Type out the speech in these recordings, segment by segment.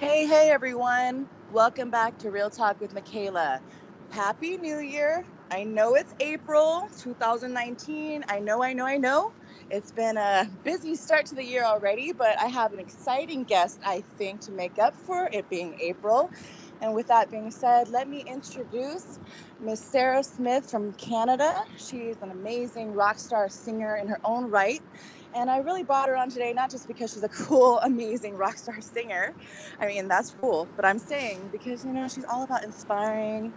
Hey, hey, everyone. Welcome back to Real Talk with Michaella. Happy New Year. I know it's April 2019. I know, I know, I know. It's been a busy start to the year already, but I have an exciting guest, I think, to make up for it being April. And with that being said, let me introduce Miss Sarah Smith from Canada. She's an amazing rock star singer in her own right. And I really brought her on today, not just because she's a cool, amazing rock star singer. I mean, that's cool. But I'm saying because, you know, she's all about inspiring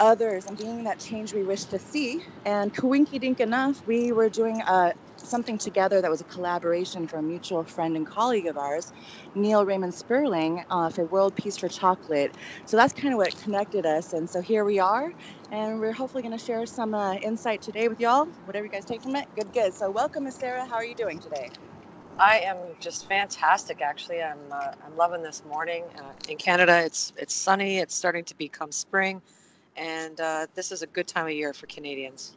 others and being that change we wish to see. And coinky dink enough, we were doing a something together that was a collaboration for a mutual friend and colleague of ours, Neil Raymond Sperling, uh, for World Peace for Chocolate. So that's kind of what connected us. And so here we are, and we're hopefully going to share some uh, insight today with y'all. Whatever you guys take from it, good, good. So welcome, Miss Sarah. How are you doing today? I am just fantastic. Actually, I'm uh, I'm loving this morning. Uh, in Canada, it's it's sunny. It's starting to become spring, and uh, this is a good time of year for Canadians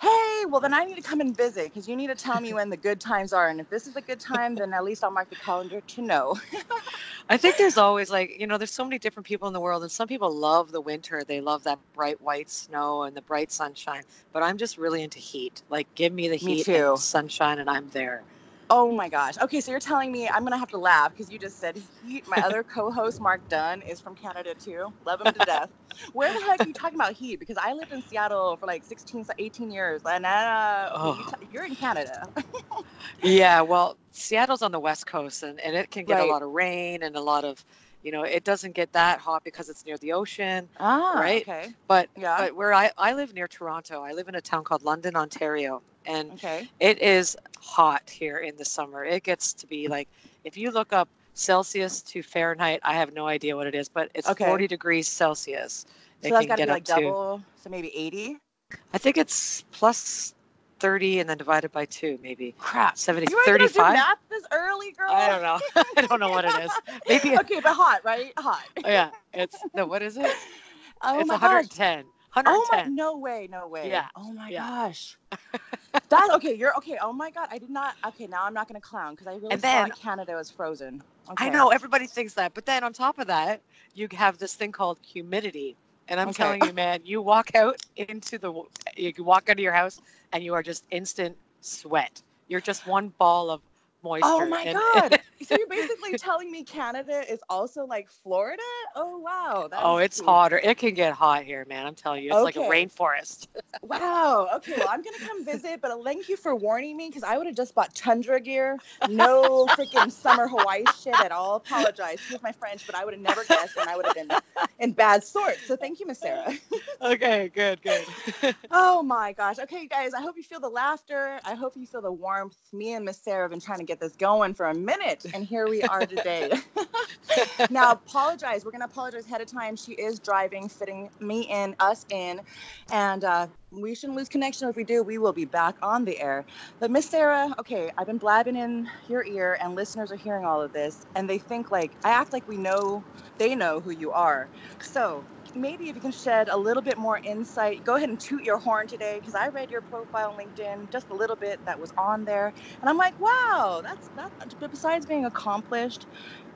hey, well, then I need to come and visit because you need to tell me when the good times are. And if this is a good time, then at least I'll mark the calendar to know. I think there's always like, you know, there's so many different people in the world, and some people love the winter. They love that bright white snow and the bright sunshine. But I'm just really into heat. Like, give me the heat me and sunshine, and I'm there. Oh my gosh. Okay, so you're telling me I'm gonna have to laugh because you just said heat. My other co-host Mark Dunn is from Canada too. Love him to death. Where the heck are you talking about heat? Because I lived in Seattle for like 16, 18 years, and uh, oh. you're in Canada. yeah, well, Seattle's on the west coast, and, and it can get right. a lot of rain and a lot of you know it doesn't get that hot because it's near the ocean ah, right okay but yeah but where i i live near toronto i live in a town called london ontario and okay. it is hot here in the summer. It gets to be like if you look up Celsius to Fahrenheit, I have no idea what it is, but it's okay. 40 degrees Celsius. So it that's got to be like double, so maybe 80. I think it's plus 30 and then divided by two, maybe. Crap. 70, you 35. Do math this early, girl? I don't know. I don't know what it is. Maybe. okay, but hot, right? Hot. Oh, yeah. It's no. What is it? Oh it's 110. Gosh. 110. Oh my, no way, no way. Yeah. Oh my yeah. gosh. That's okay. You're okay. Oh my god, I did not. Okay, now I'm not gonna clown because I really and then, thought Canada was frozen. Okay. I know everybody thinks that, but then on top of that, you have this thing called humidity. And I'm okay. telling you, man, you walk out into the, you walk out of your house, and you are just instant sweat. You're just one ball of oh moisture. Oh my and, god! so you're basically telling me Canada is also like Florida? Oh wow! oh, it's hotter. It can get hot here, man. I'm telling you, it's okay. like a rainforest. wow. Okay, well I'm gonna come visit, but thank you for warning me because I would have just bought tundra gear. No freaking summer Hawaii shit at all. Apologize. Excuse my French, but I would have never guessed, and I would have been in bad sorts. So thank you, Miss Sarah. okay, good, good. oh my gosh. Okay, guys. I hope you feel the laughter. I hope you feel the warmth. Me and Miss Sarah have been trying to get this going for a minute, and here we are today. now, apologize. We're going to apologize ahead of time. She is driving, fitting me in, us in, and uh, we shouldn't lose connection. If we do, we will be back on the air. But Miss Sarah, okay, I've been blabbing in your ear, and listeners are hearing all of this, and they think like I act like we know, they know who you are. So maybe if you can shed a little bit more insight, go ahead and toot your horn today because I read your profile on LinkedIn, just a little bit that was on there, and I'm like, wow, that's that. Besides being accomplished,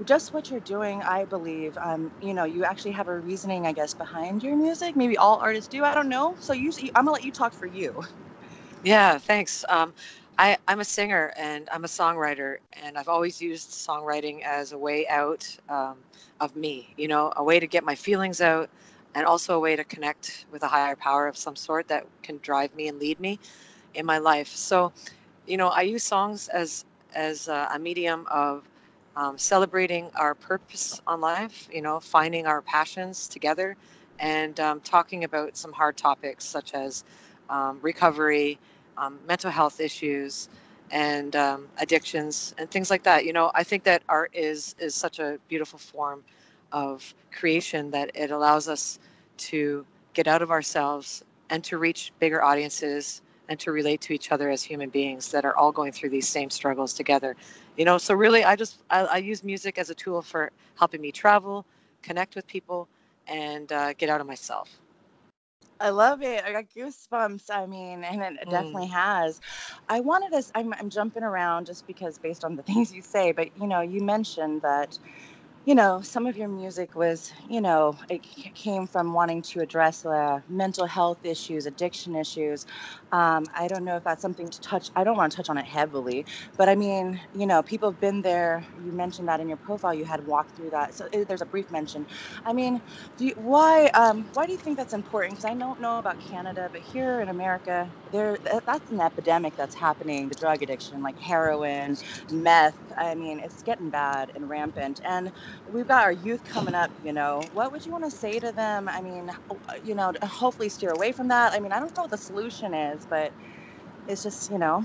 just what you're doing, I believe, um, you know, you actually have a reasoning, I guess, behind your music. Maybe all artists do. I don't know. So you, I'm gonna let you talk for you. Yeah, thanks. Um, I, I'm a singer and I'm a songwriter, and I've always used songwriting as a way out um, of me, you know, a way to get my feelings out, and also a way to connect with a higher power of some sort that can drive me and lead me in my life. So, you know, I use songs as as a, a medium of um, celebrating our purpose on life. You know, finding our passions together, and um, talking about some hard topics such as um, recovery, um, mental health issues, and um, addictions, and things like that. You know, I think that art is is such a beautiful form of creation that it allows us to get out of ourselves and to reach bigger audiences and to relate to each other as human beings that are all going through these same struggles together you know so really i just i, I use music as a tool for helping me travel connect with people and uh, get out of myself I love it. I got goosebumps. I mean, and it, mm. definitely has. I wanted to, I'm, I'm jumping around just because based on the things you say, but you know, you mentioned that you know, some of your music was, you know, it came from wanting to address uh, mental health issues, addiction issues. Um, I don't know if that's something to touch. I don't want to touch on it heavily, but I mean, you know, people have been there. You mentioned that in your profile. You had walked through that. So it, there's a brief mention. I mean, you, why um, why do you think that's important? Because I don't know about Canada, but here in America, there that's an epidemic that's happening. The drug addiction, like heroin, meth. I mean, it's getting bad and rampant. And we've got our youth coming up, you know, what would you want to say to them? I mean, uh, you know, hopefully steer away from that. I mean, I don't know what the solution is, but it's just, you know.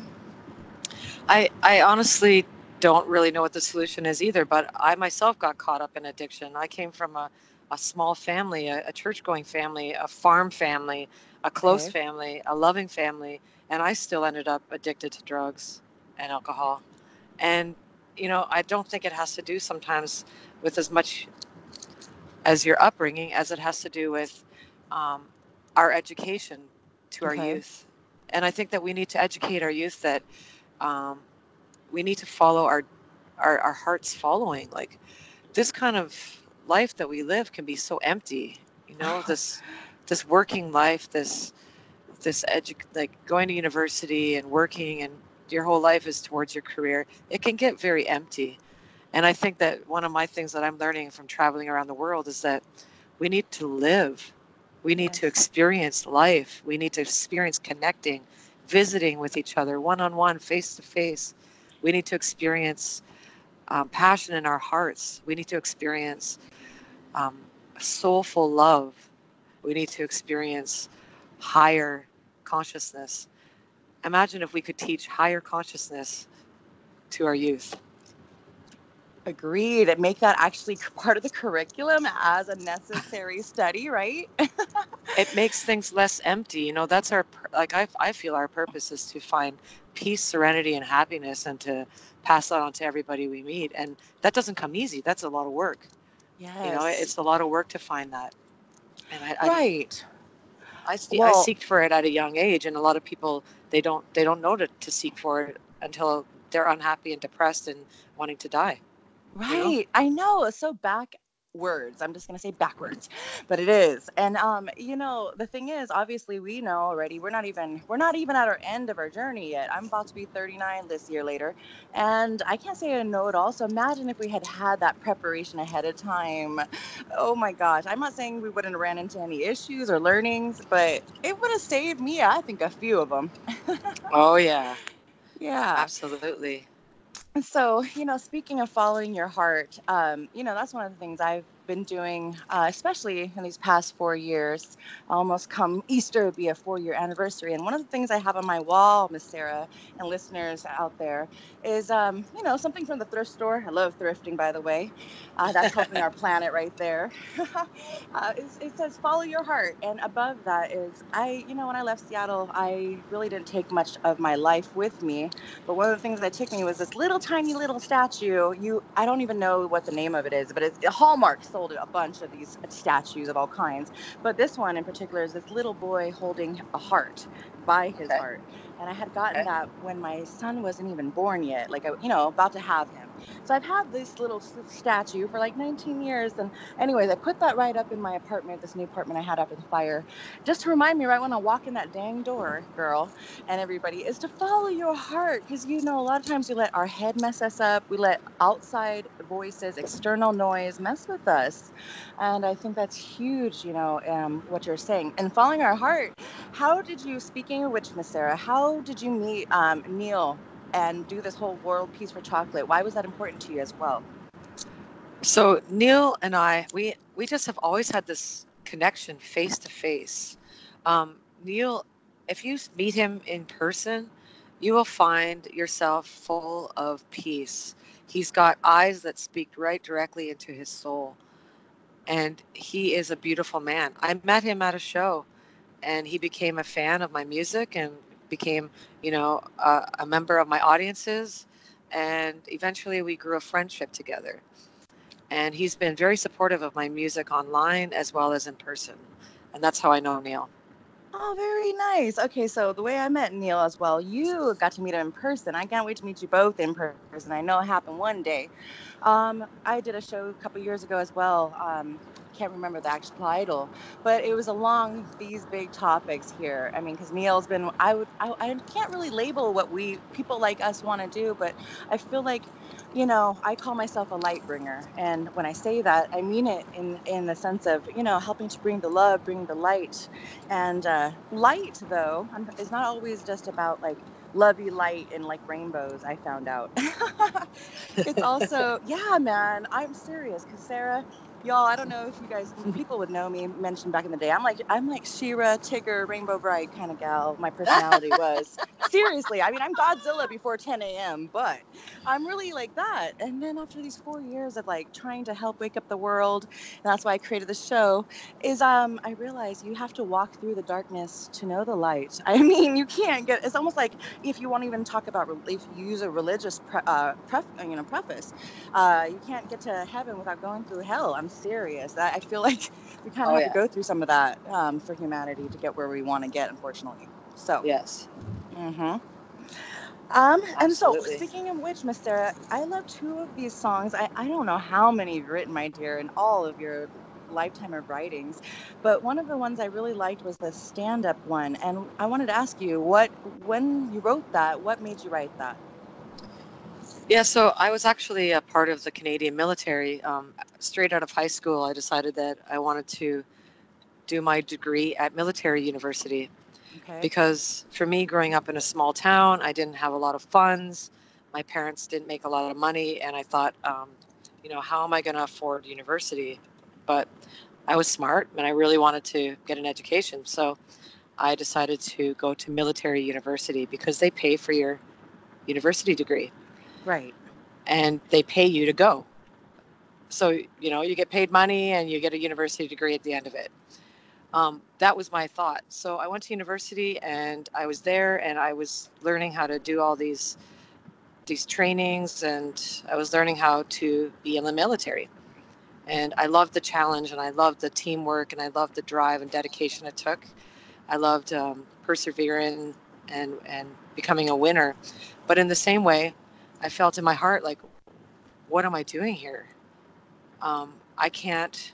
I, I honestly don't really know what the solution is either, but I myself got caught up in addiction. I came from a, a small family, a, a church going family, a farm family, a close okay. family, a loving family, and I still ended up addicted to drugs and alcohol. And you know, I don't think it has to do sometimes with as much as your upbringing as it has to do with um, our education to our youth. And I think that we need to educate our youth that um, we need to follow our, our our hearts following. Like this kind of life that we live can be so empty. You know, this this working life, this this edu- like going to university and working and your whole life is towards your career, it can get very empty. And I think that one of my things that I'm learning from traveling around the world is that we need to live. We need to experience life. We need to experience connecting, visiting with each other, one on one, face to face. We need to experience um, passion in our hearts. We need to experience um, soulful love. We need to experience higher consciousness imagine if we could teach higher consciousness to our youth. Agreed. And make that actually part of the curriculum as a necessary study, right? it makes things less empty. You know, that's our, like, I, I feel our purpose is to find peace, serenity, and happiness and to pass that on to everybody we meet. And that doesn't come easy. That's a lot of work. Yeah. You know, it's a lot of work to find that. And I, right. I, I, well, I seeked for it at a young age, and a lot of people they don't they don't know to, to seek for it until they're unhappy and depressed and wanting to die. Right. You know? I know. So back words. I'm just going to say backwards, but it is. And um, you know, the thing is, obviously, we know already. We're not even we're not even at our end of our journey yet. I'm about to be 39 this year later, and I can't say I know it all. So imagine if we had had that preparation ahead of time. Oh my gosh! I'm not saying we wouldn't have ran into any issues or learnings, but it would have saved me. I think a few of them. oh yeah. Yeah. Absolutely. And so, you know, speaking of following your heart, um, you know, that's one of the things I've been doing, uh, especially in these past four years. Almost come Easter would be a four year anniversary. And one of the things I have on my wall, Miss Sarah, and listeners out there, is, um, you know, something from the thrift store. I love thrifting, by the way. Uh, that's helping our planet right there. uh, it says, follow your heart. And above that is, I, you know, when I left Seattle, I really didn't take much of my life with me. But one of the things that took me was this little tiny little statue. You, I don't even know what the name of it is, but it's a Hallmark sold a bunch of these statues of all kinds. But this one in particular is this little boy holding a heart by his okay. heart. And I had gotten okay. that when my son wasn't even born yet, like, I, you know, about to have him. So I've had this little statue for like 19 years. And anyways, I put that right up in my apartment, this new apartment I had after the fire, just to remind me right when I walk in that dang door, girl, and everybody, is to follow your heart. Because, you know, a lot of times we let our head mess us up. We let outside voices, external noise mess with us. And I think that's huge, you know, um, what you're saying. And following our heart, how did you, speaking of which, Miss Sarah, how did you meet um, Neil and do this whole world peace for chocolate why was that important to you as well? So neil and i we we just have always had this connection face to face um, neil if you meet him in person you will find yourself full of peace. He's got eyes that speak right directly into his soul. And he is a beautiful man. I met him at a show and he became a fan of my music and became, you know, uh, a member of my audiences, and eventually we grew a friendship together. And he's been very supportive of my music online as well as in person, and that's how I know Neil. Oh, very nice. Okay, so the way I met Neil as well, you got to meet him in person. I can't wait to meet you both in person. I know it happened one day. Um, I did a show a couple years ago as well. Um, can't remember the actual title, but it was along these big topics here. I mean, because Neil's been, I would, I, I can't really label what we people like us want to do, but I feel like, you know, I call myself a light bringer, and when I say that, I mean it in in the sense of, you know, helping to bring the love, bring the light, and uh, light though is not always just about like lovey light and like rainbows i found out. It's also yeah man i'm serious because sarah y'all i don't know if you guys people would know me mentioned back in the day. I'm like i'm like She-Ra tigger Rainbow Brite kind of gal my personality was. Seriously i mean i'm godzilla before 10 a.m but i'm really like that. And then after these four years of like trying to help wake up the world and that's why i created the show is um i realized you have to walk through the darkness to know the light. I mean you can't get it's almost like if you want to even talk about if you use a religious pre, uh, pref, you know preface uh, you can't get to heaven without going through hell. I'm serious. I, I feel like we kind of oh, have yeah. to go through some of that um, for humanity to get where we want to get, unfortunately. So yes. Mm-hmm. Um, and so speaking of which, Miss Sarah, I love two of these songs. I, I don't know how many you've written, my dear, in all of your lifetime of writings, but one of the ones I really liked was the stand-up one. And I wanted to ask you, what when you wrote that, what made you write that? Yeah, so I was actually a part of the Canadian military. Um, straight out of high school, I decided that I wanted to do my degree at military university. Okay. Because for me, growing up in a small town, I didn't have a lot of funds. My parents didn't make a lot of money, and I thought, um, you know, how am I going to afford university? But I was smart, and I really wanted to get an education. So I decided to go to military university because they pay for your university degree. Right. And they pay you to go. So, you know, you get paid money and you get a university degree at the end of it. Um, that was my thought. So I went to university and I was there and I was learning how to do all these these trainings and I was learning how to be in the military. And I loved the challenge and I loved the teamwork and I loved the drive and dedication it took. I loved um, persevering and and becoming a winner. But in the same way, I felt in my heart like, what am I doing here? Um, I can't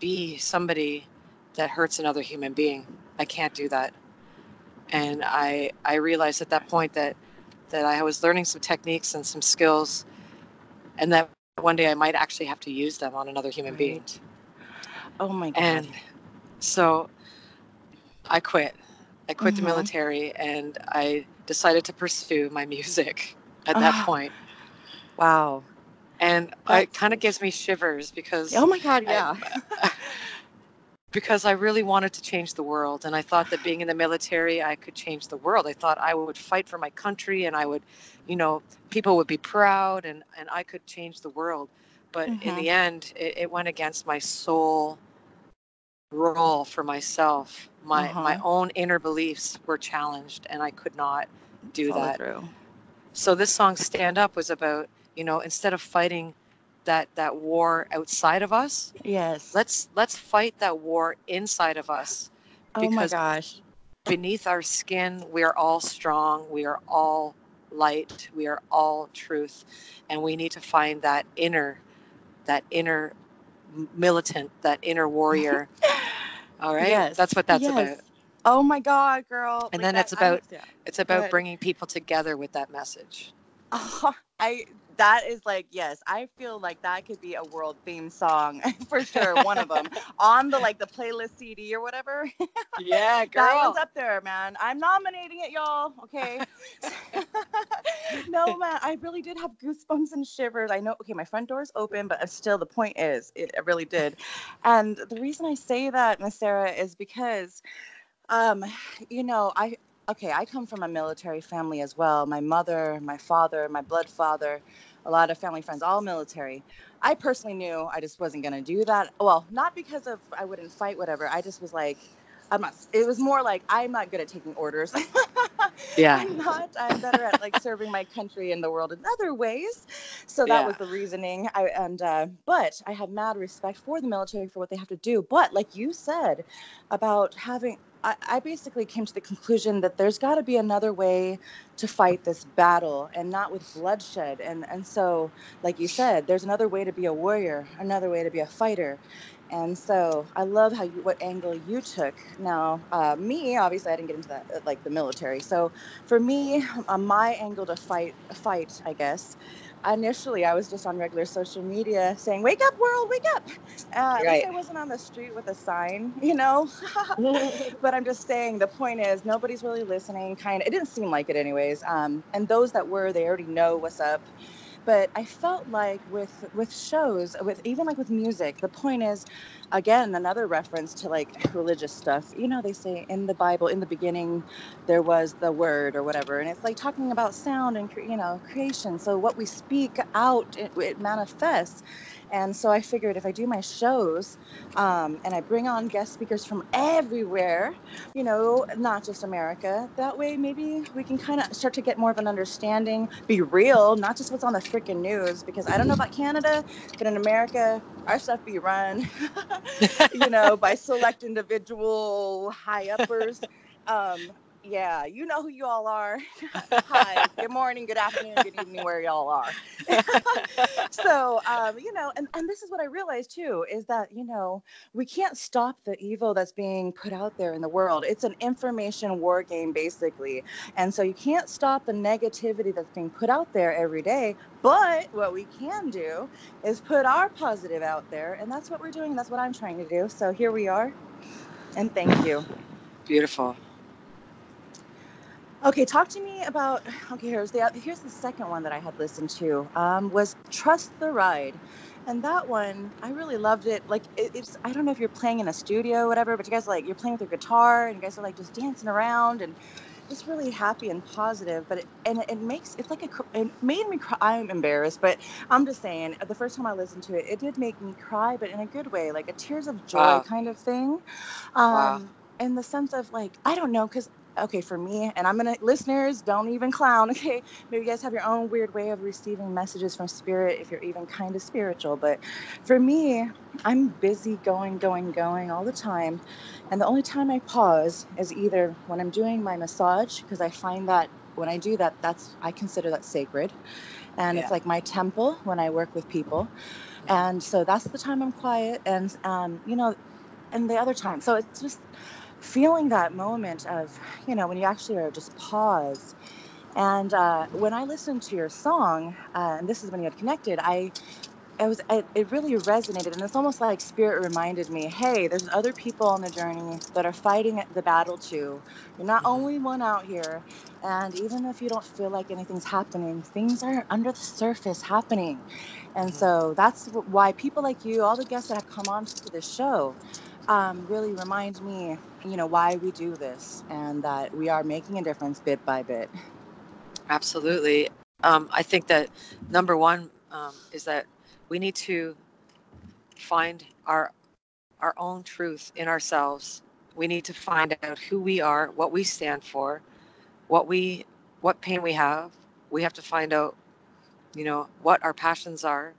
be somebody that hurts another human being. I can't do that. And I I realized at that point that that I was learning some techniques and some skills, and that one day I might actually have to use them on another human right. being. Oh my god! And so I quit. I quit mm-hmm. the military, and I decided to pursue my music at that ah. point. Wow. And it kind of gives me shivers because oh my god, yeah. I, because I really wanted to change the world, and I thought that being in the military, I could change the world. I thought I would fight for my country, and I would, you know, people would be proud, and and I could change the world. But mm-hmm. in the end, it, it, went against my soul role for myself. My uh-huh. my own inner beliefs were challenged, and I could not do Follow that. Through. So this song "Stand Up" was about you know instead of fighting that that war outside of us, yes, let's let's fight that war inside of us. Oh my gosh! Beneath our skin, we are all strong. We are all light. We are all truth, and we need to find that inner, that inner militant, that inner warrior. all right, yes. that's what that's yes. about. Oh my God, girl! And like then that, it's about it's about bringing people together with that message. Oh, I that is like yes, I feel like that could be a world theme song for sure. One of them on the like the playlist CD or whatever. Yeah, girl. that one's up there, man. I'm nominating it, y'all. Okay. no, man, I really did have goosebumps and shivers. I know. Okay, my front door's open, but uh, still, the point is, it really did. And the reason I say that, Miss Sarah, is because um, you know, I okay, I come from a military family as well. My mother, my father, my blood father, a lot of family friends, all military. I personally knew I just wasn't going to do that. Well, not because of I wouldn't fight, whatever. I just was like, I'm not. It was more like I'm not good at taking orders. yeah. I'm not. I'm better at like serving my country and the world in other ways. So that yeah. was the reasoning. I and uh, but I have mad respect for the military for what they have to do. But like you said about having I, I basically came to the conclusion that there's got to be another way to fight this battle and not with bloodshed. And, and so, like you said, there's another way to be a warrior, another way to be a fighter. And so I love how you, what angle you took. Now, uh, me, obviously, I didn't get into that, uh, like the military. So for me, uh, my angle to fight, fight, I guess, initially I was just on regular social media saying, "Wake up, world, wake up!" Uh, right. I wasn't on the street with a sign, you know. but I'm just saying the point is nobody's really listening. Kind of, it didn't seem like it, anyways. Um, and those that were, they already know what's up but i felt like with with shows with even like with music the point is again another reference to like religious stuff. You know they say in the bible in the beginning there was the word or whatever and it's like talking about sound and you know creation. So what we speak out it, it manifests and so I figured if I do my shows um, and I bring on guest speakers from everywhere, you know, not just America, that way maybe we can kind of start to get more of an understanding, be real, not just what's on the freaking news. Because I don't know about Canada, but in America, our stuff be run, you know, by select individual high uppers. Um, yeah, you know who you all are. Hi, good morning, good afternoon, good evening, where y'all are. so, um, you know, and, and this is what I realized too is that, you know, we can't stop the evil that's being put out there in the world. It's an information war game, basically. And so you can't stop the negativity that's being put out there every day. But what we can do is put our positive out there. And that's what we're doing. That's what I'm trying to do. So here we are. And thank you. Beautiful. Okay, talk to me about. Okay, here's the here's the second one that I had listened to. Um, was Trust the Ride, and that one I really loved it. Like it, it's I don't know if you're playing in a studio or whatever, but you guys are like you're playing with your guitar and you guys are like just dancing around and just really happy and positive. But it, and it, makes it's like a it made me cry. I'm embarrassed, but I'm just saying the first time I listened to it, it did make me cry, but in a good way, like a tears of joy wow. kind of thing. Um, wow in the sense of like i don't know because okay for me and i'm gonna listeners don't even clown okay maybe you guys have your own weird way of receiving messages from spirit if you're even kind of spiritual but for me i'm busy going going going all the time and the only time i pause is either when i'm doing my massage because i find that when i do that that's i consider that sacred and yeah. it's like my temple when i work with people and so that's the time i'm quiet and um, you know and the other time so it's just feeling that moment of, you know, when you actually are just pause. And uh, when I listened to your song, uh, and this is when you had connected, I it was it, it really resonated and it's almost like spirit reminded me hey there's other people on the journey that are fighting the battle too you're not mm-hmm. only one out here and even if you don't feel like anything's happening things are under the surface happening and mm-hmm. so that's why people like you all the guests that have come on to this show um, really remind me, you know, why we do this and that we are making a difference bit by bit. Absolutely. Um, I think that number one um, is that we need to find our our own truth in ourselves. We need to find out who we are, what we stand for, what we what pain we have. We have to find out, you know, what our passions are,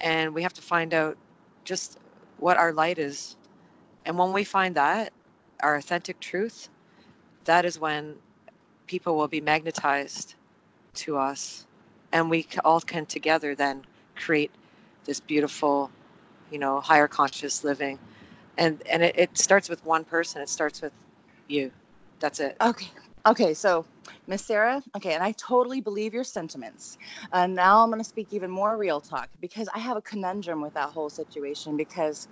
and we have to find out just what our light is and when we find that, our authentic truth, that is when people will be magnetized to us. And we all can together then create this beautiful, you know, higher conscious living. And and it, it starts with one person. It starts with you. That's it. Okay. Okay, so Miss Sarah, okay, and I totally believe your sentiments. And now I'm going to speak even more real talk because I have a conundrum with that whole situation because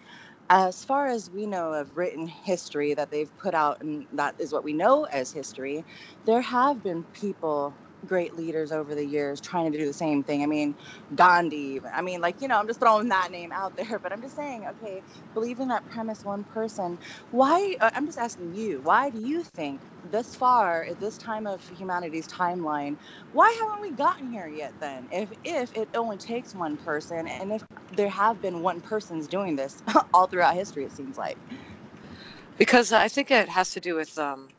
as far as we know of written history that they've put out, and that is what we know as history, there have been people great leaders over the years trying to do the same thing. I mean, Gandhi, I mean, like, you know, I'm just throwing that name out there, but I'm just saying, okay, believing that premise one person, why, uh, I'm just asking you, why do you think this far at this time of humanity's timeline, why haven't we gotten here yet then? If, if it only takes one person and if there have been one persons doing this all throughout history, it seems like. Because I think it has to do with, um,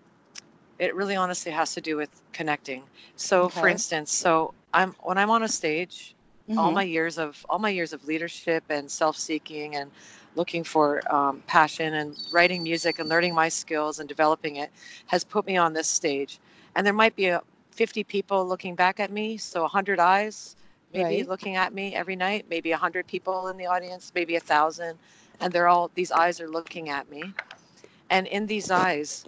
it really honestly has to do with connecting. So, for instance, so I'm when I'm on a stage, all Mhm. my years of all my years of leadership and self-seeking and looking for um, passion and writing music and learning my skills and developing it has put me on this stage. And there might be a 50 people looking back at me, so 100 eyes maybe Right. looking at me every night, maybe 100 people in the audience, maybe a thousand, and they're all these eyes are looking at me. And in these eyes,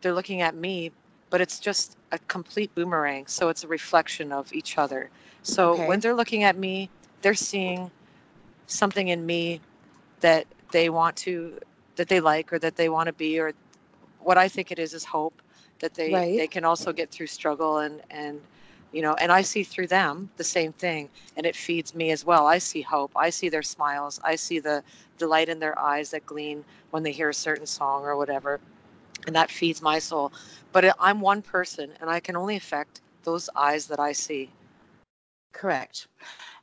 they're looking at me, but it's just a complete boomerang. So it's a reflection of each other. So Okay. when they're looking at me, they're seeing something in me that they want to, that they like, or that they want to be, or what I think it is is hope that they Right. they can also get through struggle and and you know and I see through them the same thing and it feeds me as well. I see hope. I see their smiles. I see the delight in their eyes that gleam when they hear a certain song or whatever and that feeds my soul. But I- I'm one person and I can only affect those eyes that I see. Correct.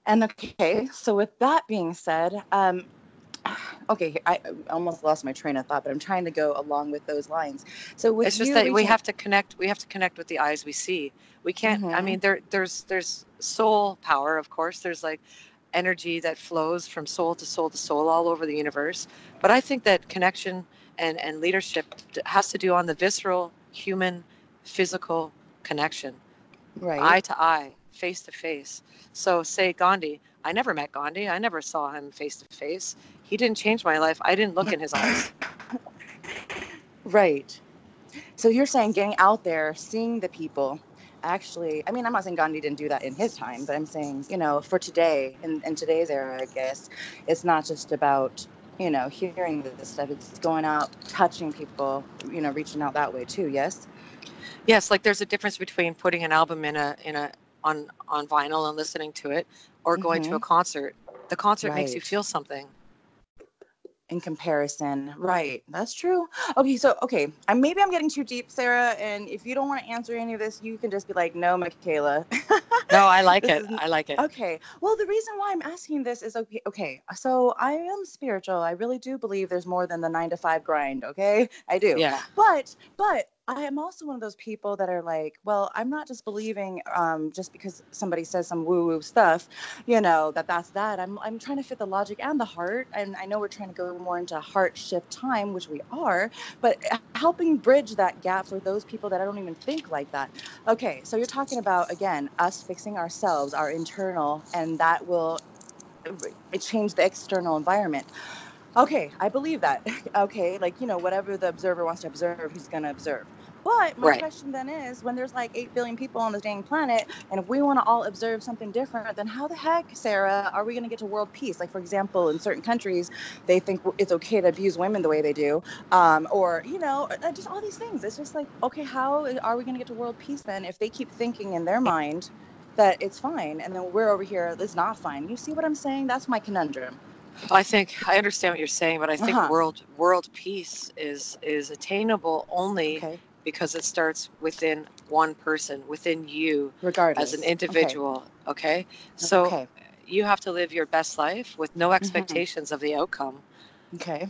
And okay, so with that being said, um, okay, I I almost lost my train of thought, but I'm trying to go along with those lines. So with it's just you that we have to connect we have to connect with the eyes we see we can't i Mhm. mean there there's there's soul power of course there's like energy that flows from soul to soul to soul all over the universe but i think that connection and and leadership has to do on the visceral human physical connection. Right. eye to eye face to face. So say gandhi i never met gandhi. I never saw him face to face. He didn't change my life. I didn't look in his eyes. Right. So you're saying getting out there, seeing the people, actually, I mean, I'm not saying Gandhi didn't do that in his time, but I'm saying, you know, for today, in, in today's era, I guess, it's not just about, you know, hearing this stuff, it's going out, touching people, you know, reaching out that way too, yes? Yes, like there's a difference between putting an album in a in a on on vinyl and listening to it or going to a mm-hmm. concert. The concert makes you feel something. In comparison. Right. That's true. Okay, so okay, I maybe I'm getting too deep, Sarah, and if you don't want to answer any of this, you can just be like, "No, Michaella." No, I like it. is- I like it. Okay. Well, the reason why I'm asking this is okay. Okay. So I am spiritual. I really do believe there's more than the nine to five grind. Okay. I do. Yeah. But but I am also one of those people that are like, well, I'm not just believing um, just because somebody says some woo woo stuff, you know, that that's that. I'm I'm trying to fit the logic and the heart, and I know we're trying to go more into heart shift time, which we are, but helping bridge that gap for those people that I don't even think like that. Okay, so you're talking about again us fixing ourselves, our internal, and that will change the external environment. Okay, I believe that. okay, like you know, whatever the observer wants to observe, he's gonna observe. But my Right. question then is, when there's like eight billion people on this dang planet, and if we want to all observe something different, then how the heck, Sarah, are we gonna get to world peace? Like for example, in certain countries, they think it's okay to abuse women the way they do, um, or you know, uh, just all these things. It's just like, okay, how are we gonna get to world peace then if they keep thinking in their mind that it's fine, and then we're over here, it's not fine. You see what I'm saying? That's my conundrum. I think I understand what you're saying, but I think Uh-huh. world world peace is is attainable only Okay, because it starts within one person, within you regardless. as an individual. Okay. So okay, you have to live your best life with no expectations of the outcome. okay,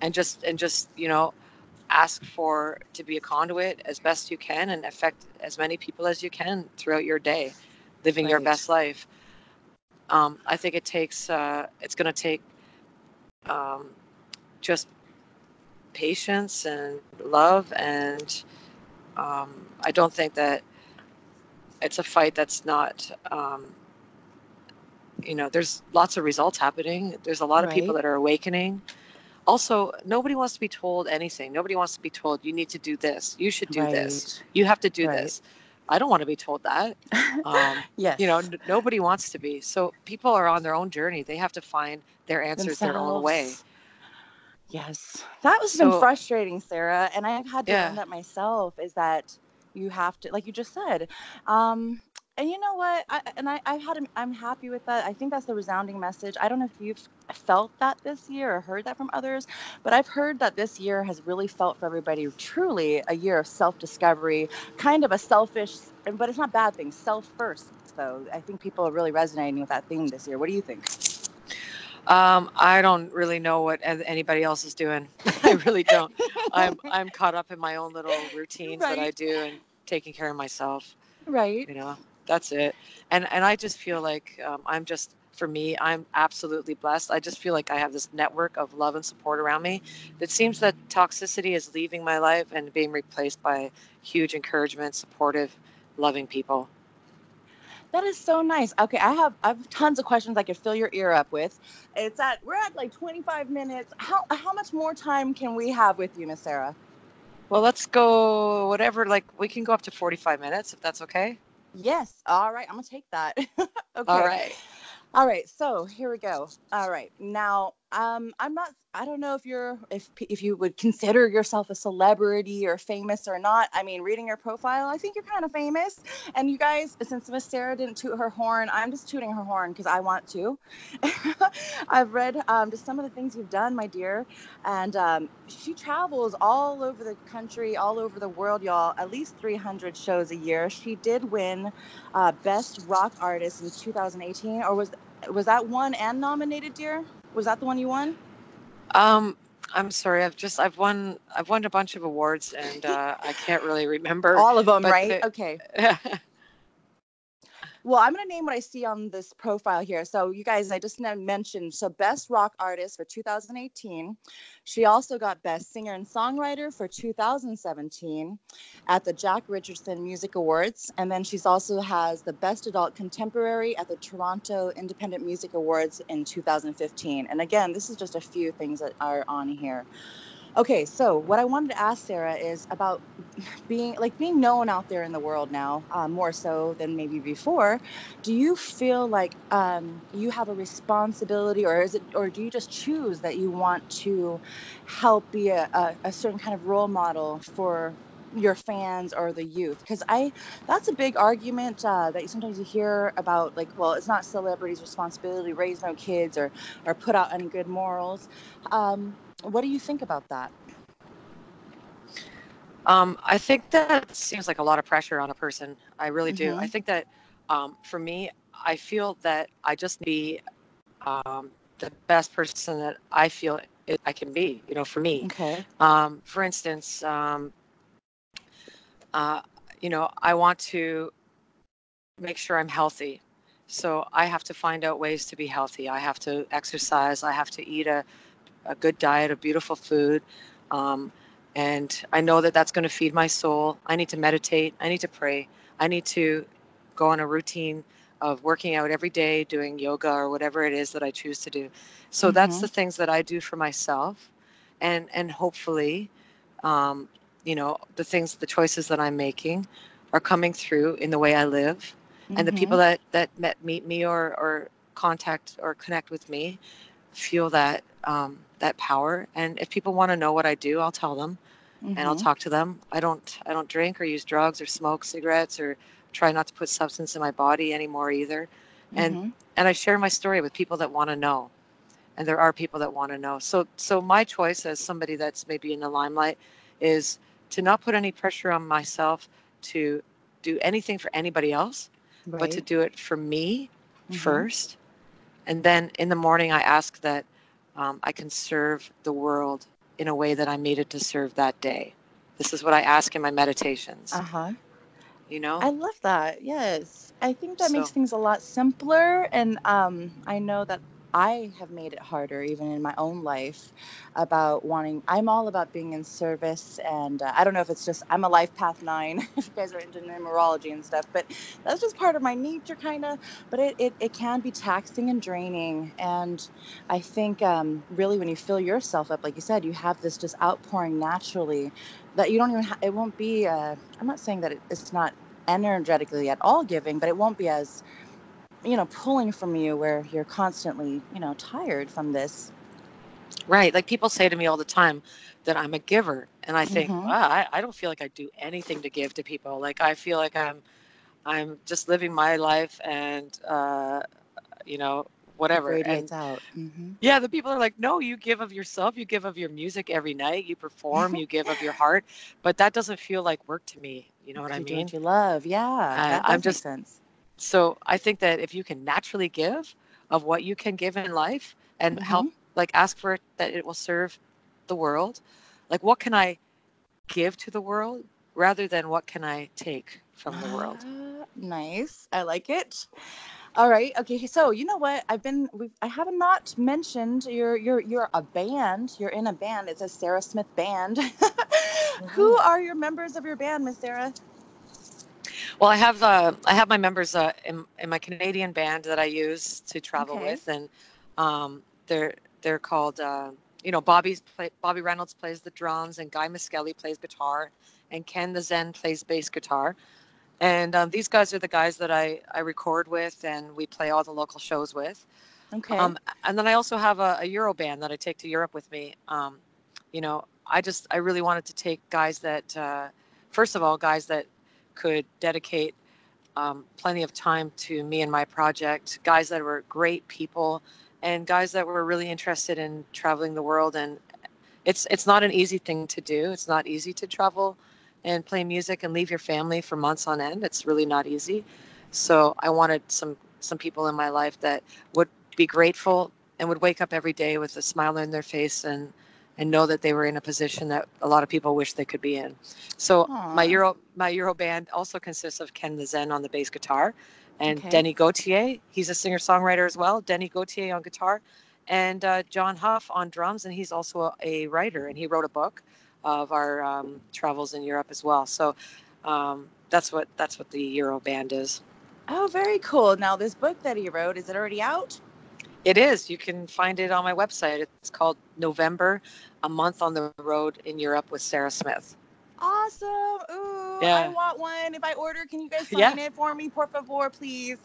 and just and just you know ask for to be a conduit as best you can and affect as many people as you can throughout your day living your best life um, i think it takes uh, it's going to take um, just patience and love and um, i don't think that it's a fight that's not um, you know there's lots of results happening. There's a lot of people that are awakening. Also nobody wants to be told anything. Nobody wants to be told you need to do this. You should do this. You have to do Right. this. I don't want to be told that. Um, yes. you know n- nobody wants to be. So people are on their own journey. They have to find their answers their own way. Themselves. Yes. That was been So- frustrating, Sarah. And I've had to Yeah. learn that myself is that you have to, like you just said. Um, and you know what? I, and I, I've had, I'm happy with that. I think that's the resounding message. I don't know if you've felt that this year or heard that from others, but I've heard that this year has really felt for everybody truly a year of self discovery, kind of a selfish, but it's not a bad thing, self first. So I think people are really resonating with that theme this year. What do you think? Um, i don't really know what anybody else is doing I really don't. I'm I'm caught up in my own little routines that I do and taking care of myself. Right. You know, that's it. And and I just feel like um, I'm just for me, I'm absolutely blessed. I just feel like I have this network of love and support around me. It seems that toxicity is leaving my life and being replaced by huge encouragement, supportive, loving people. That is so nice. Okay, I have I have tons of questions I could fill your ear up with. It's at we're at like 25 minutes. How how much more time can we have with you, Miss Sarah? Well, let's go whatever. Like we can go up to 45 minutes if that's okay. Yes. All right, I'm gonna take that. okay. All right. All right, so here we go. All right, now um, I'm not. I don't know if you're if if you would consider yourself a celebrity or famous or not. I mean, reading your profile, I think you're kind of famous. And you guys, since Miss Sarah didn't toot her horn, I'm just tooting her horn because I want to. I've read um, just some of the things you've done, my dear, and um, she travels all over the country, all over the world, y'all. At least 300 shows a year. She did win uh, Best Rock Artist in 2018, or was was that one and nominated, dear? Was that the one you won? Um, I'm sorry. I've just I've won I've won a bunch of awards and uh, I can't really remember. All of them, right? the- Okay. Well, I'm going to name what I see on this profile here. So, you guys, I just mentioned so Best Rock Artist for 2018. She also got Best Singer and Songwriter for 2017 at the Jack Richardson Music Awards, and then she's also has the Best Adult Contemporary at the Toronto Independent Music Awards in 2015. And again, this is just a few things that are on here. Okay, so what I wanted to ask Sarah is about being like being known out there in the world now, uh, more so than maybe before. Do you feel like um, you have a responsibility, or is it, or do you just choose that you want to help be a, a, a certain kind of role model for your fans or the youth? Because I, that's a big argument uh, that sometimes you hear about, like, well, it's not celebrities' responsibility raise no kids or or put out any good morals. Um, what do you think about that? Um, I think that seems like a lot of pressure on a person. I really do. I Mhm. think that um, for me, I feel that I just be um, the best person that I feel it, I can be. You know, for me. Okay. Um, for instance, um, uh, you know, I want to make sure I'm healthy. So I have to find out ways to be healthy. I have to exercise. I have to eat a, a good diet of beautiful food. Um, and I know that that's going to feed my soul. I need to meditate. I need to pray. I need to go on a routine of working out every day, doing yoga or whatever it is that I choose to do. So that's Mhm. the things that I do for myself. And, and hopefully, um, you know, the things, the choices that I'm making are coming through in the way I live and the people that that met meet me or or contact or connect with me feel that um, that power and if people want to know what i do i'll tell them and i'll Mhm. talk to them i don't i don't drink or use drugs or smoke cigarettes or try not to put substance in my body anymore either and Mhm. and i share my story with people that want to know and there are people that want to know so so my choice as somebody that's maybe in the limelight is to not put any pressure on myself to do anything for anybody else but to do it for me Mhm. first. And then in the morning, I ask that um, I can serve the world in a way that I'm needed to serve that day. This is what I ask in my meditations, Uh-huh. you know? I love that. Yes. I think that makes things a lot simpler and um I know that I have made it harder even in my own life about wanting I'm all about being in service and uh, I don't know if it's just I'm a life path 9 if you guys are into numerology and stuff but that's just part of my nature kind of but it, it it can be taxing and draining. And I think um really when you fill yourself up like you said you have this just outpouring naturally that you don't even ha- it won't be uh I'm not saying that it, it's not energetically at all giving, but it won't be as, you know, pulling from you where you're constantly, you know, tired from this. Right. Like people say to me all the time that I'm a giver. And I think, Mhm. wow, I, I don't feel like I do anything to give to people. Like I feel like I'm I'm just living my life and uh, you know, whatever. And radiates out. hmm Yeah, the people are like, no, you give of yourself, you give of your music every night, you perform, you give of your heart, but that doesn't feel like work to me. You know what I you do mean? what you love. Yeah, I'm just- sense. So I think that if you can naturally give of what you can give in life and help, Mhm. like ask for it, that it will serve the world, like what can I give to the world rather than what can I take from the world. Ah, nice. I like it. All right. Okay. So you know what? I've been. We've, I have not mentioned you're you're you're a band. You're in a band. It's a Sarah Smith band. Who Mhm. are your members of your band, Miss Sarah? Well, I have uh, I have my members uh, in, in my Canadian band that I use to travel Okay. with, and um, they're they're called uh, you know Bobby's play, Bobby Reynolds plays the drums, and Guy Miskelly plays guitar, and Ken the Zen plays bass guitar, and um, these guys are the guys that I I record with, and we play all the local shows with. Okay. Um, and then I also have a, a Euro band that I take to Europe with me. Um, you know, I just I really wanted to take guys that, uh, first of all, guys that could dedicate um, plenty of time to me and my project. Guys that were great people, and guys that were really interested in traveling the world. And it's it's not an easy thing to do. It's not easy to travel and play music and leave your family for months on end. It's really not easy. So I wanted some some people in my life that would be grateful and would wake up every day with a smile on their face and and know that they were in a position that a lot of people wish they could be in. So my Euro my Euro band also consists of Ken the Zen on the bass guitar and Okay. Denny Gautier. He's a singer songwriter as well. Denny Gautier on guitar and uh, John Huff on drums and he's also a, a writer and he wrote a book of our um, travels in Europe as well. So um, that's what that's what the Euro band is. oh, very cool. Now, this book that he wrote is it already out? It is. You can find it on my website. It's called November, a month on the road in Europe with Sarah Smith. Awesome. Ooh, I want one. If I order, can you guys sign Yeah. it for me, por favor, please?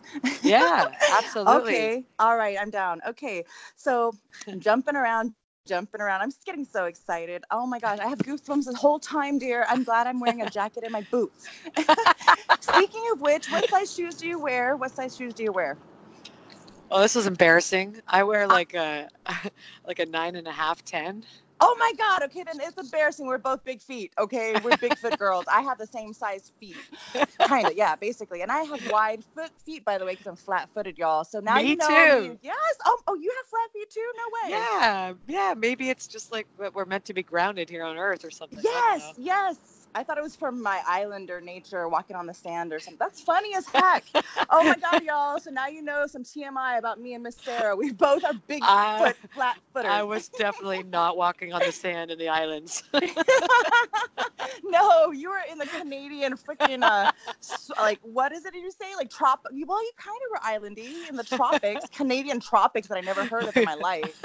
Yeah, absolutely. Okay. All right. I'm down. Okay. So I'm jumping around, jumping around. I'm just getting so excited. Oh my gosh. I have goosebumps the whole time, dear. I'm glad I'm wearing a jacket and my boots. Speaking of which, what size shoes do you wear? What size shoes do you wear? Oh, this is embarrassing. I wear ah. like a like a nine and a half, ten. Oh my God. Okay. Then it's embarrassing. We're both big feet. Okay. We're big foot girls. I have the same size feet. Kind of. Yeah. Basically. And I have wide foot feet, by the way, because I'm flat footed, y'all. So now Me you know. too. Yes. Oh, oh, you have flat feet too? No way. Yeah, yeah. Maybe it's just like we're meant to be grounded here on Earth or something. Yes, yes. I thought it was from my islander nature walking on the sand or something. That's funny as heck. oh my god, y'all. So now you know some TMI about me and Miss Sarah. We both are big I- foot flat footers. I was definitely not walking on the sand in the islands. no, you were in the Canadian freaking uh like what is it you say? Like trop well you kind of were islandy in the tropics, Canadian tropics that I never heard of in my life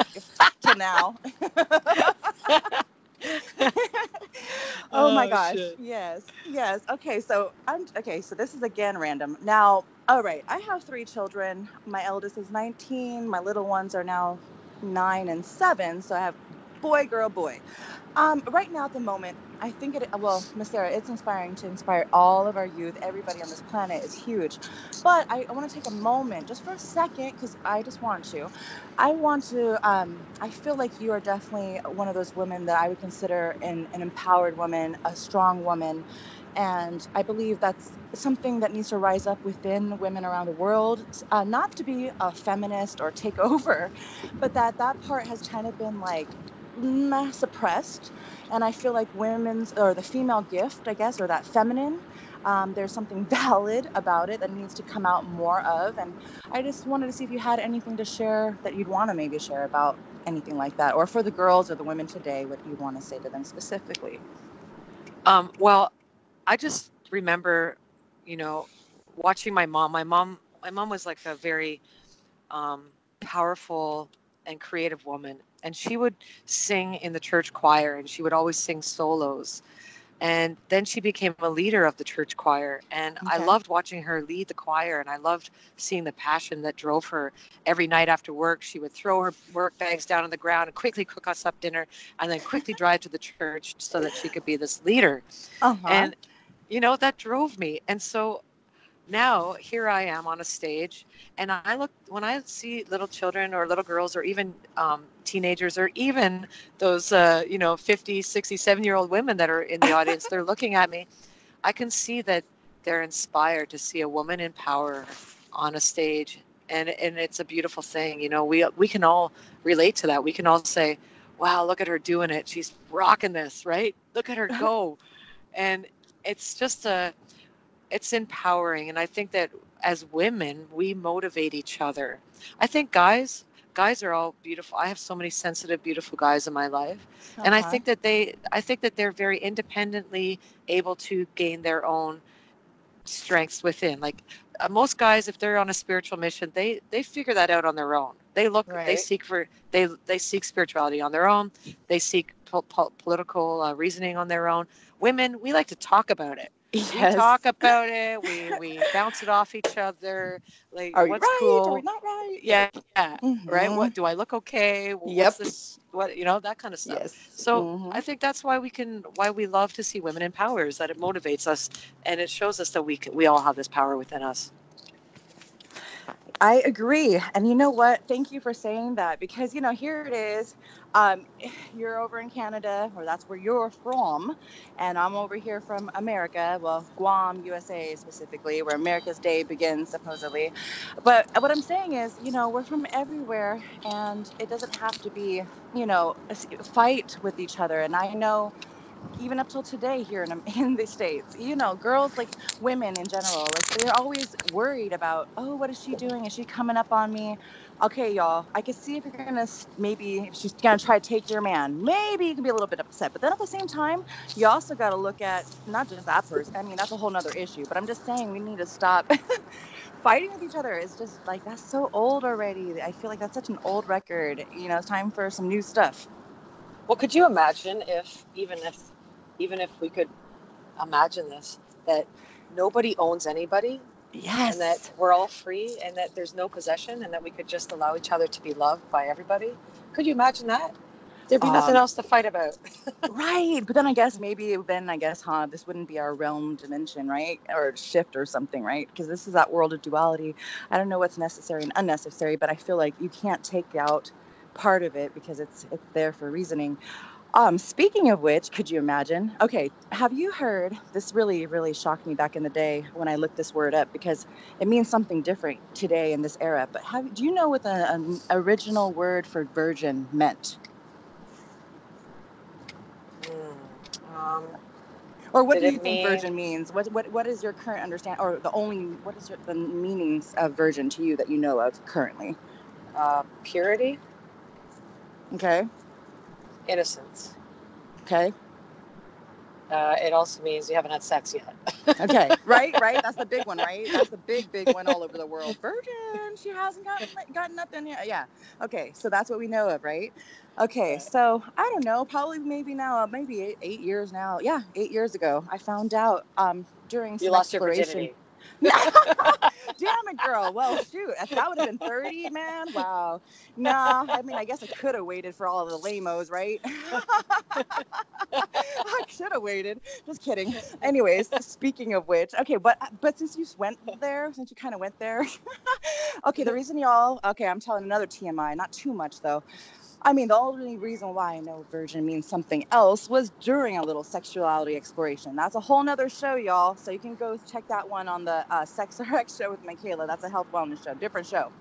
till now. oh, my Oh, gosh. shit. Yes. Yes. Okay, so I'm okay, so this is again random. Now, all right, I have three children. My eldest is 19, my little ones are now 9 and 7, so I have boy, girl, boy. Um, right now at the moment, I think it well, Miss Sarah, it's inspiring to inspire all of our youth. Everybody on this planet is huge. But I, I want to take a moment just for a second because I just want to. I want to um, I feel like you are definitely one of those women that I would consider an, an empowered woman, a strong woman. And I believe that's something that needs to rise up within women around the world, uh, not to be a feminist or take over, but that that part has kind of been like suppressed. And I feel like women's or the female gift, I guess, or that feminine, um, there's something valid about it that needs to come out more of. And I just wanted to see if you had anything to share that you'd want to maybe share about anything like that, or for the girls or the women today, what you'd want to say to them specifically. Um, well, I just remember, you know, watching my mom. My mom, my mom was like a very um, powerful and creative woman, and she would sing in the church choir, and she would always sing solos. And then she became a leader of the church choir, and I loved watching her lead the choir, and I loved seeing the passion that drove her. Every night after work, she would throw her work bags down on the ground and quickly cook us up dinner, and then quickly drive to the church so that she could be this leader Uh-huh. and you know that drove me and so now here i am on a stage and i look when i see little children or little girls or even um, teenagers or even those uh, you know 50 60 70 year old women that are in the audience they're looking at me i can see that they're inspired to see a woman in power on a stage and and it's a beautiful thing you know we we can all relate to that we can all say wow, look at her doing it. She's rocking this, right? Look at her go. and it's just a, it's empowering. And I think that as women, we motivate each other. I think guys, guys are all beautiful. I have so many sensitive, beautiful guys in my life. Uh-huh. And I uh-huh. think that they, I think that they're very independently able to gain their own strengths within. Like uh, most guys, if they're on a spiritual mission, they they figure that out on their own. They look, right. they seek for, they they seek spirituality on their own. They seek po- po- political uh, reasoning on their own. Women, we like to talk about it. Yes. We talk about it. We we bounce it off each other. Like, are what's right? cool? Are we not right? Yeah, yeah. Mm-hmm. Right. What do I look okay? What's yep. This, what you know that kind of stuff. Yes. So mm-hmm. I think that's why we can why we love to see women in power is that it motivates us and it shows us that we can, we all have this power within us. I agree. And you know what? Thank you for saying that because, you know, here it is. Um, you're over in Canada, or that's where you're from. And I'm over here from America, well, Guam, USA specifically, where America's Day begins, supposedly. But what I'm saying is, you know, we're from everywhere, and it doesn't have to be, you know, a fight with each other. And I know even up till today here in, in the states. You know girls like women in general like they're always worried about oh what is she doing? Is she coming up on me? Okay y'all i can see if you're gonna maybe if she's gonna try to take your man maybe you can be a little bit upset but then at the same time you also got to look at not just that person i mean that's a whole nother issue but i'm just saying we need to stop fighting with each other. Is just like that's so old already. I feel like that's such an old record. You know it's time for some new stuff. Well, could you imagine if even if even if we could imagine this that nobody owns anybody yes and that we're all free and that there's no possession and that we could just allow each other to be loved by everybody. Could you imagine that? There'd be um, nothing else to fight about. Right but then i guess maybe then i guess huh this wouldn't be our realm dimension right? Or shift or something right? Because this is that world of duality. I don't know what's necessary and unnecessary but i feel like you can't take out part of it because it's it's there for reasoning. Um, speaking of which, could you imagine? Okay, have you heard this? Really, really shocked me back in the day when I looked this word up because it means something different today in this era. But have do you know what the an original word for virgin meant? Mm, um, or what do you think mean, virgin means? What what what is your current understand, or the only what is your, the meanings of virgin to you that you know of currently? Uh, purity. Okay. Innocence. Okay. Uh, it also means you haven't had sex yet. okay, right, right. That's the big one, right? That's the big, big one all over the world. Virgin, she hasn't gotten gotten nothing yet. Yeah. Okay, so that's what we know of, right? Okay, so I don't know, probably maybe now, maybe eight, eight years now. Yeah, eight years ago, I found out um, during you lost your virginity. Damn it, girl. Well, shoot, if that would have been 30, man. Wow. Nah, I mean, I guess I could have waited for all of the lamos, right? I should have waited. Just kidding. Anyways, speaking of which, okay, but uh, but since you went there, since you kind of went there, okay, the reason y'all, okay, I'm telling another TMI, not too much though. I mean, the only reason why I know virgin means something else was during a little sexuality exploration. That's a whole nother show, y'all. So you can go check that one on the uh, Sex RX show with Michaella. That's a health wellness show, different show.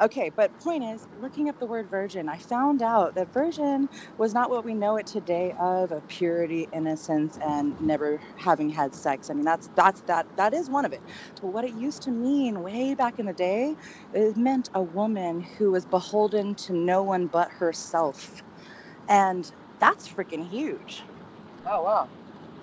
Okay, but point is, looking up the word virgin, I found out that virgin was not what we know it today of a purity, innocence, and never having had sex. I mean, that's that's that that is one of it. But what it used to mean way back in the day, it meant a woman who was beholden to no one but herself, and that's freaking huge. Oh wow!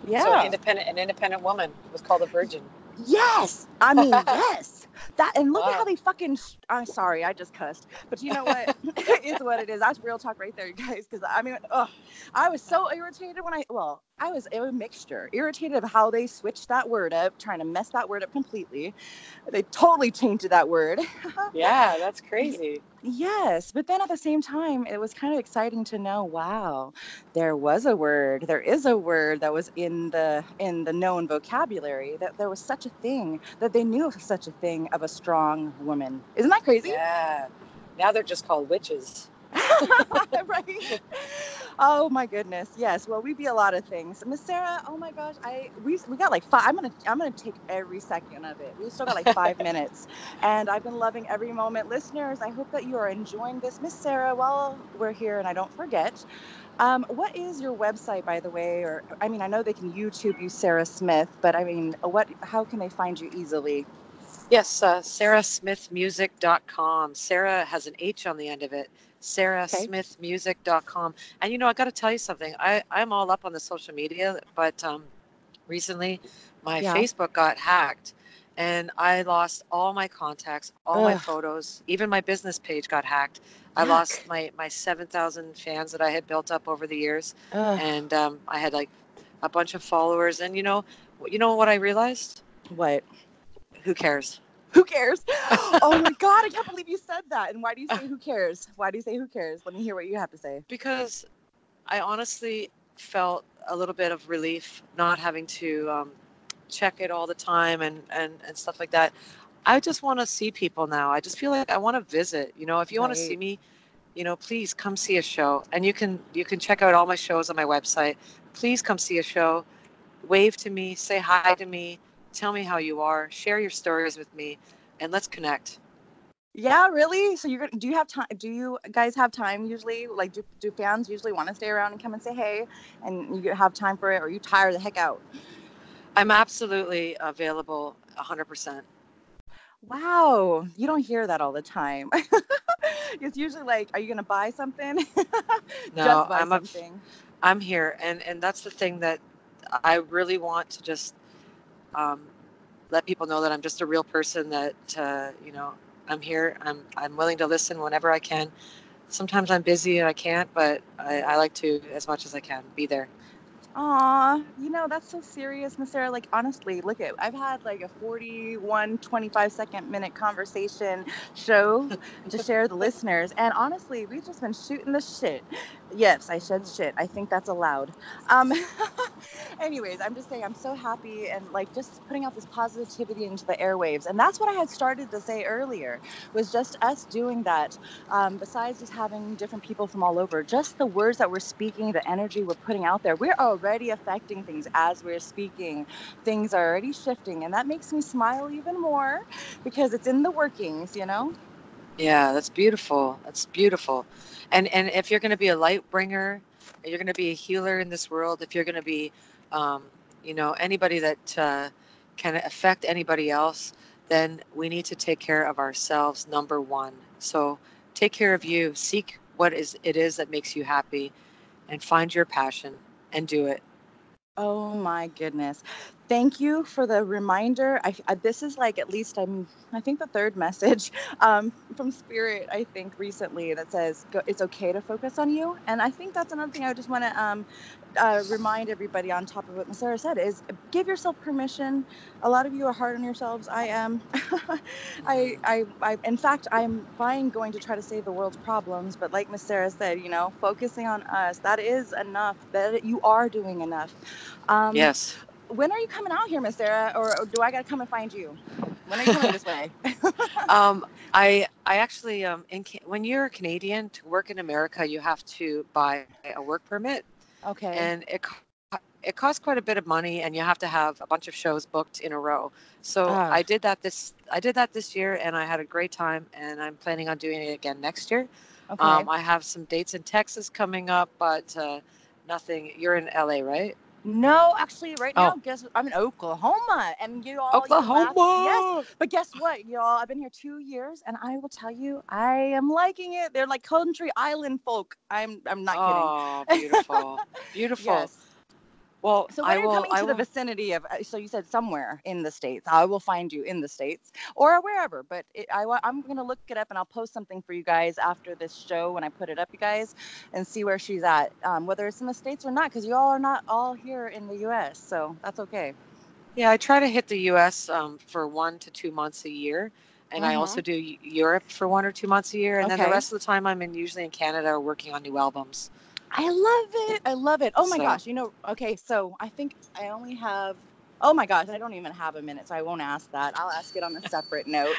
Yeah, so an independent an independent woman was called a virgin. Yes, I mean yes. That and look wow. at how they fucking. I'm sorry, I just cussed, but you know what? it is what it is. That's real talk right there, you guys. Because I mean, ugh, I was so irritated when I. Well, I was a mixture, irritated of how they switched that word up, trying to mess that word up completely. They totally changed that word. yeah, that's crazy. Yes, but then at the same time, it was kind of exciting to know, wow, there was a word, there is a word that was in the in the known vocabulary that there was such a thing that they knew of such a thing of a strong woman. Isn't that crazy? Yeah. Now they're just called witches. right. Oh my goodness. Yes. Well, we be a lot of things. Miss Sarah. Oh my gosh. I we we got like five. I'm gonna I'm gonna take every second of it. We still got like five minutes, and I've been loving every moment. Listeners, I hope that you are enjoying this. Miss Sarah, while we're here, and I don't forget. Um, what is your website, by the way? Or I mean, I know they can YouTube you, Sarah Smith, but I mean, what? How can they find you easily? Yes, uh, sarahsmithmusic.com. Sarah has an H on the end of it. sarahsmithmusic.com. And you know, I got to tell you something. I I'm all up on the social media, but um, recently my Yeah. Facebook got hacked, and I lost all my contacts, all my photos, even my business page got hacked. I lost my my seven thousand fans that I had built up over the years, Ugh. and um, I had like a bunch of followers. And you know, you know what I realized? What? Who cares? Who cares? oh my God, I can't believe you said that. And why do you say who cares? Why do you say who cares? Let me hear what you have to say. because I honestly felt a little bit of relief not having to um, check it all the time and, and, and stuff like that. I just want to see people now. I just feel like I want to visit. You know, if you want to see me, you know, please come see a show. And you can you can check out all my shows on my website. Please come see a show. Wave to me, say hi to me, tell me how you are, share your stories with me, and let's connect. Yeah, really? So you're gonna do you have time do you guys have time usually? Like do, do fans usually want to stay around and come and say hey and you have time for it or you tire the heck out? I'm absolutely available 100%. Wow, you don't hear that all the time. it's usually like, are you gonna buy something? No, Just buy I'm something. I'm here, and and that's the thing that I really want to just um, let people know that I'm just a real person. That uh, you know, I'm here. I'm I'm willing to listen whenever I can. Sometimes I'm busy and I can't, but I, I like to as much as I can be there. Aw, you know, that's so serious, Miss Sarah. Like, honestly, look at, I've had like a 41, 25 second minute conversation show to share the listeners. And honestly, we've just been shooting the shit. Yes, I said shit. I think that's allowed. Um, anyways, I'm just saying, I'm so happy and like just putting out this positivity into the airwaves. And that's what I had started to say earlier was just us doing that. Um, besides just having different people from all over, just the words that we're speaking, the energy we're putting out there, we're already affecting things as we're speaking. Things are already shifting, and that makes me smile even more because it's in the workings, you know? Yeah, that's beautiful. That's beautiful. And and if you're going to be a light bringer, you're going to be a healer in this world. If you're going to be, um, you know, anybody that uh, can affect anybody else, then we need to take care of ourselves. Number one. So take care of you. Seek what is it is that makes you happy, and find your passion and do it. Oh my goodness. Thank you for the reminder. I, I- this is like at least I'm I think the third message um, from Spirit I think recently that says go, it's okay to focus on you, and I think that's another thing I just want to um, uh, remind everybody on top of what Sarah said is give yourself permission. A lot of you are hard on yourselves. I am. I, I I in fact I'm fine going to try to save the world's problems, but like Miss Sarah said, you know, focusing on us that is enough. That you are doing enough. Um, Yes. When are you coming out here, Miss Sarah, or, or do I gotta come and find you? When are you coming this way? Um, I I actually um in when you're a Canadian to work in America, you have to buy a work permit. Okay. and it it costs quite a bit of money and you have to have a bunch of shows booked in a row so i did that this i did that this year and i had a great time and i'm planning on doing it again next year okay. um, i have some dates in texas coming up but uh, nothing you're in la right no, actually, right oh. now, Oh. guess I'm in Oklahoma, and you all. you laugh- Yes, but guess what, y'all? I've been here two years, and I will tell you, I am liking it. They're like country island folk. I'm, I'm not kidding. oh beautiful beautiful Yes. Well So when i will coming i to the vicinity of? uh, So you said somewhere in the states. I will find you in the states or wherever. But it, I, I'm gonna look it up and I'll post something for you guys after this show when I put it up, you guys, and see where she's at, um, whether it's in the states or not, because you all are not all here in the U.S. So that's okay. yeah i try to hit the us um, for one to two months a year and i also do europe for one or two months a year and then the rest of the time i'm in usually in canada working on new albums I love it. I love it. Oh my So- gosh. You know, okay, so I think I only have Oh my gosh, I don't even have a minute, so I won't ask that. I'll ask it on a separate note.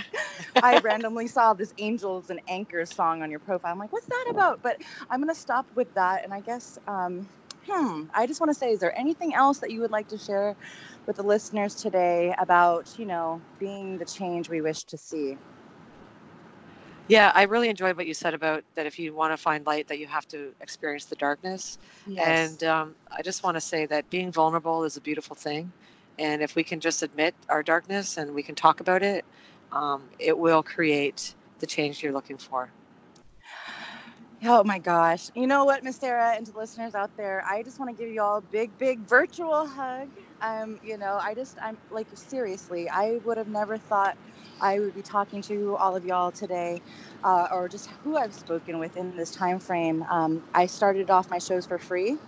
I randomly saw this Angels and Anchors song on your profile. I'm like, what's that about? But I'm going to stop with that. And I guess, um, hmm, I just want to say, is there anything else that you would like to share with the listeners today about, you know, being the change we wish to see? Yeah, I really enjoyed what you said about that if you want to find light, that you have to experience the darkness. Yes. And um, I just want to say that being vulnerable is a beautiful thing. And if we can just admit our darkness and we can talk about it, um, it will create the change you're looking for. Oh my gosh. You know what, Miss Sarah, and to listeners out there, I just want to give you all a big, big virtual hug. Um, you know, I just, I'm like, seriously, I would have never thought I would be talking to all of y'all today, uh, or just who I've spoken with in this time frame. Um, I started off my shows for free,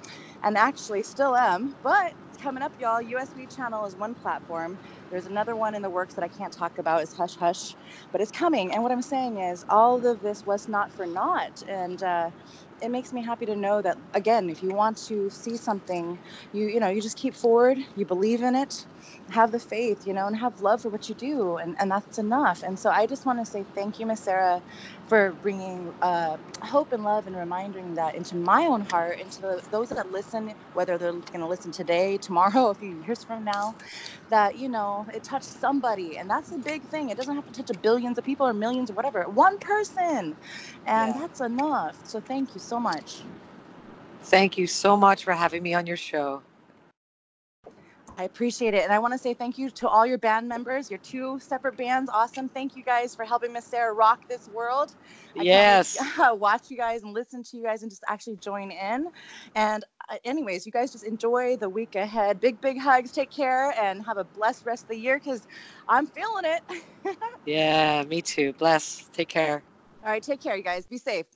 and actually still am, but coming up, y'all. USB channel is one platform. There's another one in the works that I can't talk about. It's hush hush, but it's coming. And what I'm saying is, all of this was not for naught, and uh, it makes me happy to know that again, if you want to see something, you you know, you just keep forward. You believe in it, have the faith, you know, and have love for what you do, and and that's enough. And so I just want to say thank you, Miss Sarah, for bringing uh, hope and love and reminding that into my own heart, into the, those that listen, whether they're going to listen today, tomorrow, a few years from now, that you know it touched somebody, and that's a big thing. It doesn't have to touch a billions of people or millions or whatever. One person, and Yeah. that's enough. So thank you so much. Thank you so much for having me on your show. I appreciate it. And I want to say thank you to all your band members, your two separate bands. Awesome. Thank you guys for helping Miss Sarah rock this world. I can't yes. to, watch you guys and listen to you guys and just actually join in. And, uh, anyways, you guys just enjoy the week ahead. Big, big hugs. Take care and have a blessed rest of the year because I'm feeling it. Yeah, me too. Bless. Take care. all right. Take care, you guys. Be safe.